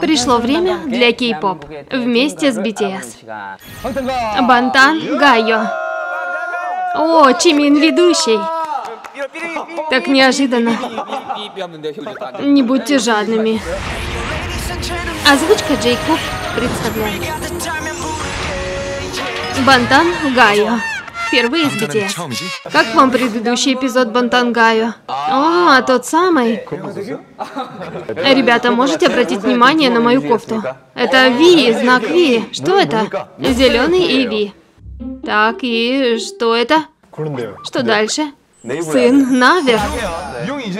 Пришло время для кей-поп вместе с BTS. Бантан Гайо. О, Чимин ведущий. Так неожиданно. Не будьте жадными. Озвучка Джейкоб представляет. Бантан Гайо. Впервые с BTS. Как вам предыдущий эпизод Бантан Гайо? А, тот самый. Ребята, можете обратить внимание на мою кофту? Это Ви, знак Ви. Что это? Зеленый и Ви. Так, и что это? Что дальше? Сын Навер.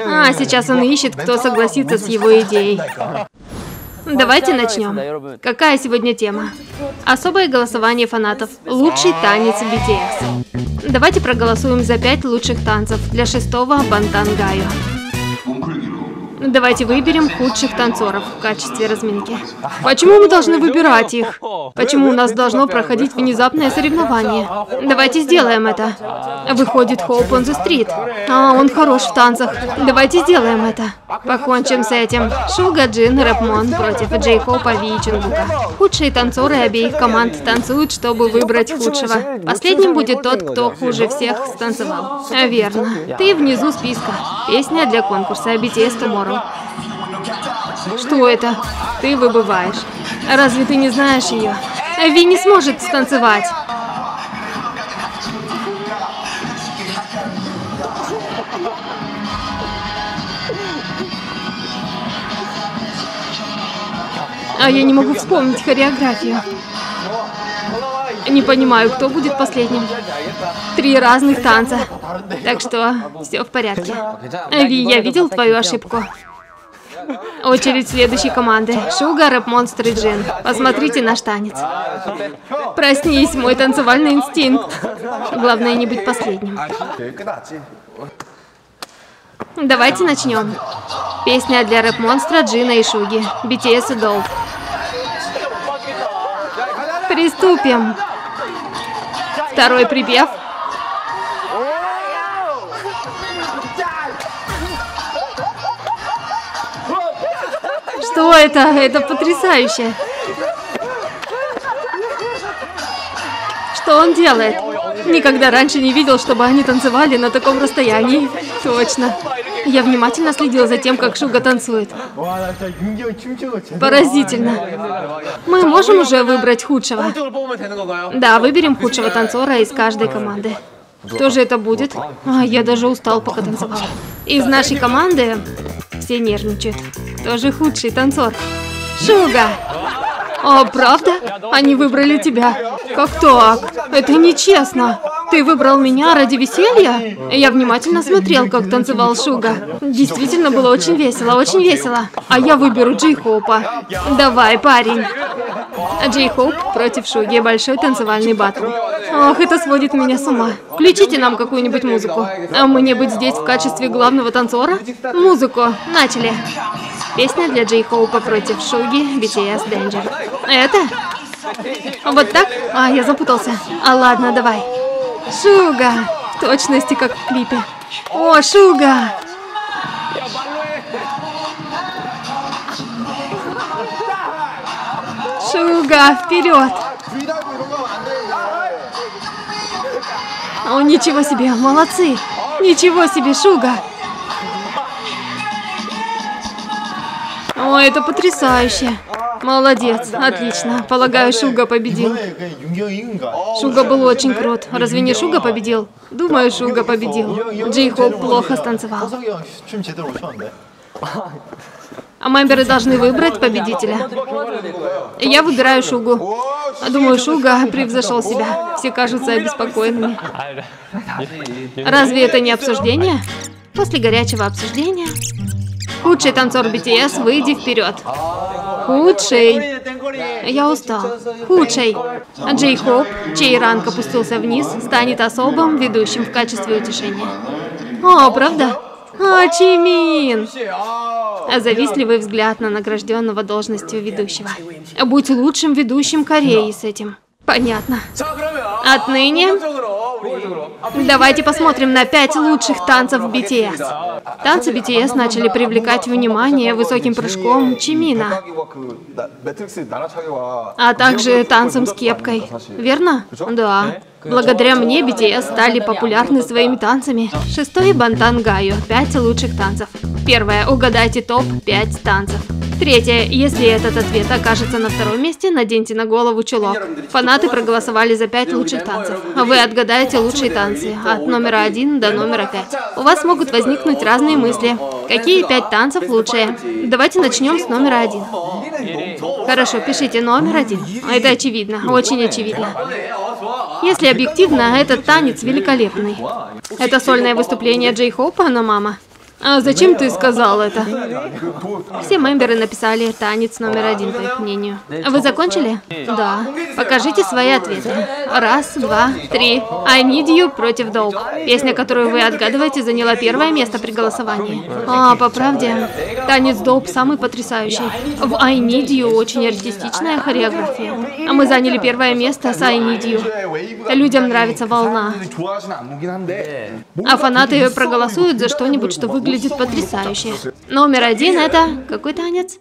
А, сейчас он ищет, кто согласится с его идеей. Давайте начнем. Какая сегодня тема? Особое голосование фанатов. Лучший танец BTS. Давайте проголосуем за пять лучших танцев для шестого Бантангаю. Давайте выберем худших танцоров в качестве разминки. Почему мы должны выбирать их? Почему у нас должно проходить внезапное соревнование? Давайте сделаем это. Выходит Хоуп on the Street. А, он хорош в танцах. Давайте сделаем это. Покончим с этим. Шуга Джин Рэпмон против Джей Хоупа Ви и. Худшие танцоры обеих команд танцуют, чтобы выбрать худшего. Последним будет тот, кто хуже всех станцевал. Верно. Ты внизу списка. Песня для конкурса BTS Tomorrow. Что это? Ты выбываешь. Разве ты не знаешь ее? Ви не сможет станцевать. А я не могу вспомнить хореографию. Не понимаю, кто будет последним. Три разных танца. Так что все в порядке. Ви, я видел твою ошибку. Очередь следующей команды. Шуга, Рэп Монстр и Джин. Посмотрите наш танец. Проснись, мой танцевальный инстинкт. Главное не быть последним. Давайте начнем. Песня для Рэп Монстра, Джина и Шуги. BTS и Долл. Приступим. Второй припев. Что это? Это потрясающе. Что он делает? Никогда раньше не видел, чтобы они танцевали на таком расстоянии. Точно. Я внимательно следил за тем, как Шуга танцует. Поразительно. Мы можем уже выбрать худшего? Да, выберем худшего танцора из каждой команды. Кто же это будет? А, я даже устал, пока танцевал. Из нашей команды все нервничают. Кто же худший танцор? Шуга! О, правда? Они выбрали тебя. Как так? Это нечестно. Ты выбрал меня ради веселья? Я внимательно смотрел, как танцевал Шуга. Действительно было очень весело, очень весело. А я выберу Джей Хоупа. Давай, парень. Джей Хоуп против Шуги. Большой танцевальный батл. Ох, это сводит меня с ума. Включите нам какую-нибудь музыку. А мне быть здесь в качестве главного танцора? Музыку. Начали. Песня для Джей Хоупа против Шуги, BTS Danger. Это? Вот так? А, я запутался. А ладно, давай. Шуга! В точности, как в клипе. О, Шуга! Шуга, вперед! О, ничего себе, молодцы! Ничего себе, Шуга! О, это потрясающе! Молодец, отлично. Полагаю, Шуга победил. Шуга был очень крут. Разве не Шуга победил? Думаю, Шуга победил. Джей Хоп плохо станцевал. А мемберы должны выбрать победителя. Я выбираю Шугу. Думаю, Шуга превзошел себя. Все кажутся обеспокоенными. Разве это не обсуждение? После горячего обсуждения... Худший танцор BTS, выйди вперед. Худший. Я устал. Худший. Джей Хоп, чей ранг опустился вниз, станет особым ведущим в качестве утешения. О, правда? А, Чимин! Завистливый взгляд на награжденного должностью ведущего. Будь лучшим ведущим Кореи с этим. Понятно. Отныне Давайте посмотрим на пять лучших танцев BTS. Танцы BTS начали привлекать внимание высоким прыжком Чимина, а также танцем с кепкой. Верно? Да. Благодаря мне BTS стали популярны своими танцами. Шестой Бантан Гаю. Пять лучших танцев. Первое. Угадайте топ-5 танцев. Третье. Если этот ответ окажется на втором месте, наденьте на голову чулок. Фанаты проголосовали за пять лучших танцев. Вы отгадаете лучшие танцы от номера один до номера пять. У вас могут возникнуть разные мысли. Какие пять танцев лучшие? Давайте начнем с номера один. Хорошо, пишите номер один. Это очевидно, очень очевидно. Если объективно, этот танец великолепный. Это сольное выступление Джей Хоупа, но мама. А зачем ты сказал это? Все мемберы написали танец номер один, по их мнению. Вы закончили? Да. Покажите свои ответы. Раз, два, три. I Need You против Dope. Песня, которую вы отгадываете, заняла первое место при голосовании. А, по правде, танец Dope самый потрясающий. В I Need You очень артистичная хореография. А мы заняли первое место с I Need You. Людям нравится волна. А фанаты проголосуют за что-нибудь, что выглядит выглядит потрясающе. Номер один это... Какой танец?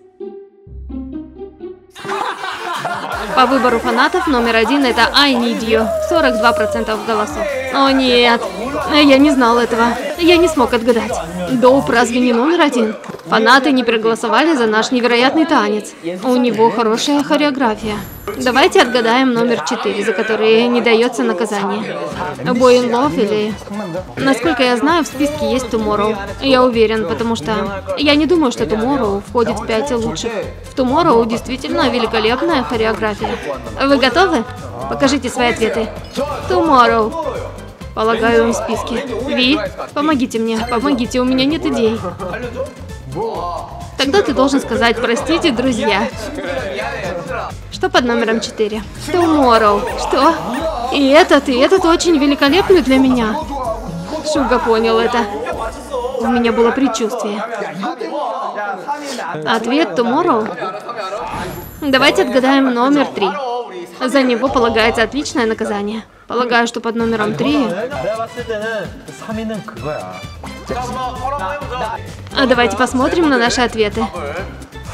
По выбору фанатов номер один это I Need You. 42% голосов. О нет, я не знал этого. Я не смог отгадать. Доуп разве не номер один? Фанаты не проголосовали за наш невероятный танец. У него хорошая хореография. Давайте отгадаем номер четыре, за который не дается наказание. In Love или... Насколько я знаю, в списке есть Tomorrow. Я уверен, потому что... Я не думаю, что Tomorrow входит в пять лучших. В Tomorrow действительно великолепная хореография. Вы готовы? Покажите свои ответы. Tomorrow. Полагаю, он в списке. Ви, помогите мне, помогите, у меня нет идей. Тогда ты должен сказать «Простите, друзья». Что под номером 4? Tomorrow. Что? И этот, и этот очень великолепный для меня. Шуга понял это. У меня было предчувствие. Ответ Tomorrow? Давайте отгадаем номер три. За него полагается отличное наказание. Полагаю, что под номером три... А давайте посмотрим на наши ответы.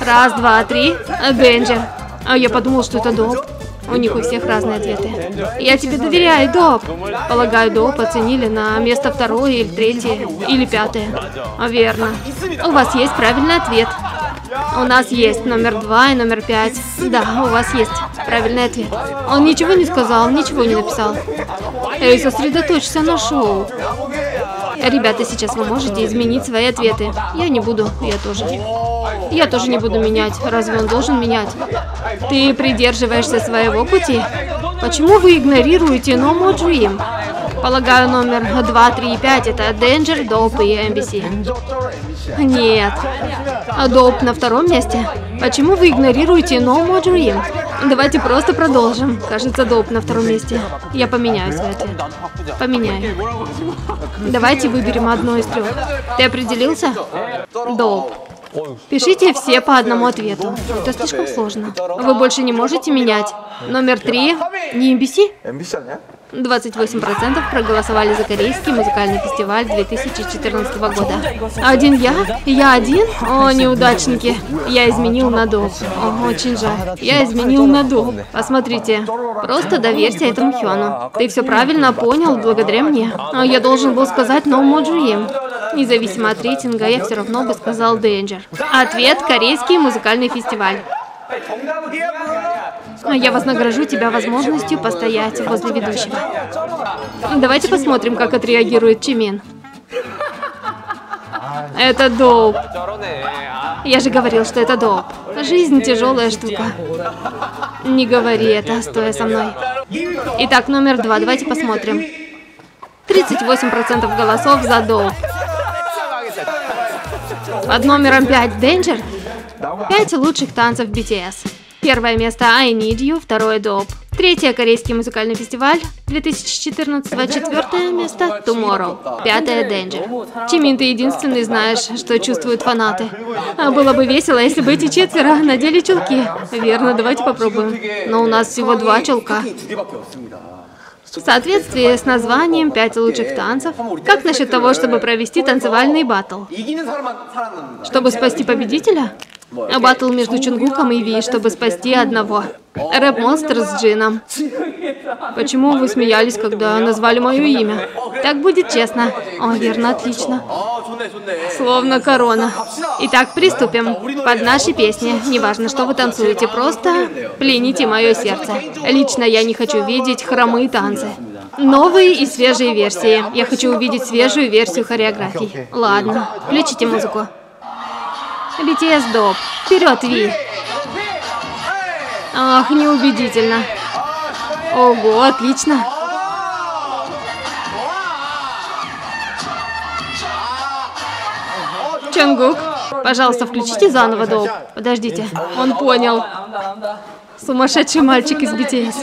Раз, два, три. Денджер. А я подумал, что это Доп. У них у всех разные ответы. Я тебе доверяю, Доп. Полагаю, Доп оценили на место второе или третье, или пятое. А верно. У вас есть правильный ответ. У нас есть номер два и номер пять. Да, у вас есть правильный ответ. Он ничего не сказал, ничего не написал. Эй, сосредоточься на шоу. Ребята, сейчас вы можете изменить свои ответы. Я не буду, я тоже. Я тоже не буду менять. Разве он должен менять? Ты придерживаешься своего пути? Почему вы игнорируете No More? Полагаю, номер 2, 3 и 5 это Danger, Dope и NBC. Нет. А Dope на втором месте? Почему вы игнорируете No More Dream? Давайте просто продолжим. Кажется, Доуп на втором месте. Я поменяю свой ответ. Поменяю. Давайте выберем одно из трех. Ты определился? Доуп. Пишите все по одному ответу. Это слишком сложно. Вы больше не можете менять. Номер три. Не NBC? 28% проголосовали за Корейский музыкальный фестиваль 2014 года. Один я? Я один? О, неудачники. Я изменил на доб. О, очень жаль. Я изменил на доб. Посмотрите. Просто доверься этому Хёну. Ты все правильно понял благодаря мне. А я должен был сказать More Dream. Независимо от рейтинга, я все равно бы сказал Danger. Ответ – Корейский музыкальный фестиваль. Я вознагражу тебя возможностью постоять возле ведущего. Давайте посмотрим, как отреагирует Чимин. Это доп. Я же говорил, что это доп. Жизнь тяжелая штука. Не говори это, стоя со мной. Итак, номер два. Давайте посмотрим. 38% голосов за доп. Под номером 5 Danger. 5 лучших танцев BTS. Первое место I Need You, второе Dope. Третье корейский музыкальный фестиваль 2014, четвертое место Tomorrow, пятое Danger. Чимин, ты единственный знаешь, что чувствуют фанаты. А было бы весело, если бы эти четверо надели чулки. Верно, давайте попробуем. Но у нас всего два чулка. В соответствии с названием «Пять лучших танцев», как насчет того, чтобы провести танцевальный батл? Чтобы спасти победителя? Батл между Чунгуком и Ви, чтобы спасти одного. Рэп-монстр с Джином. Почему вы смеялись, когда назвали мое имя? Так будет честно. О, верно, отлично. Словно корона. Итак, приступим. Под наши песни. Неважно, что вы танцуете, просто плените мое сердце. Лично я не хочу видеть хромые танцы. Новые и свежие версии. Я хочу увидеть свежую версию хореографий. Ладно, включите музыку. BTS доп. Вперед, Ви! Ах, неубедительно. Ого, отлично. Чангук, пожалуйста, включите заново доп. Подождите, он понял. Сумасшедший мальчик из BTS.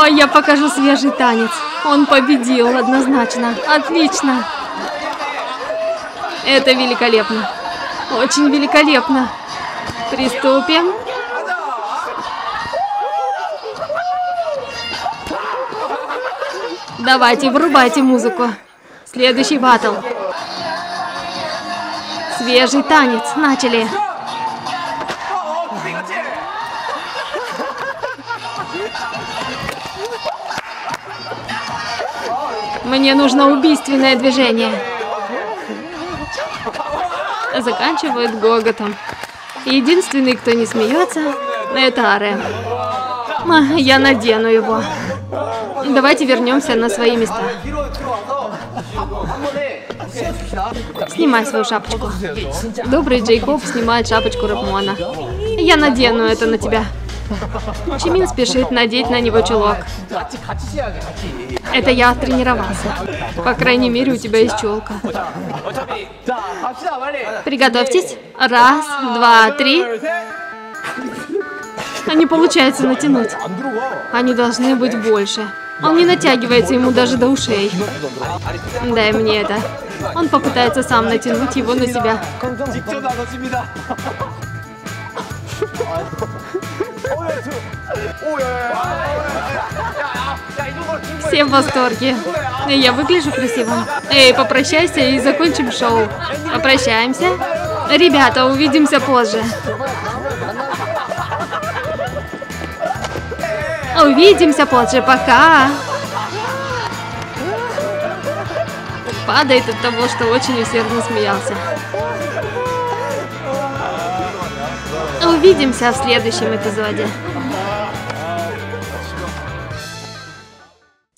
Ой, я покажу свежий танец. Он победил однозначно. Отлично. Это великолепно. Очень великолепно. Приступим. Давайте, врубайте музыку. Следующий батл. Свежий танец. Начали. Мне нужно убийственное движение заканчивают гоготом. Единственный, кто не смеется, это Аре. Я надену его. Давайте вернемся на свои места. Снимай свою шапочку. Добрый Джейкоб снимает шапочку Рэпмона. Я надену это на тебя. Чимин спешит надеть на него чулок. Это я тренировался. По крайней мере, у тебя есть челка. Приготовьтесь. Раз, два, три. Они получается натянуть. Они должны быть больше. Он не натягивается ему даже до ушей. Дай мне это. Он попытается сам натянуть его на себя. Все в восторге. Я выгляжу красиво. Эй, попрощайся и закончим шоу. Попрощаемся. Ребята, увидимся позже. Увидимся позже, пока. Падает от того, что очень усердно смеялся. Увидимся в следующем эпизоде.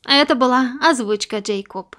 А это была озвучка Джейкоб.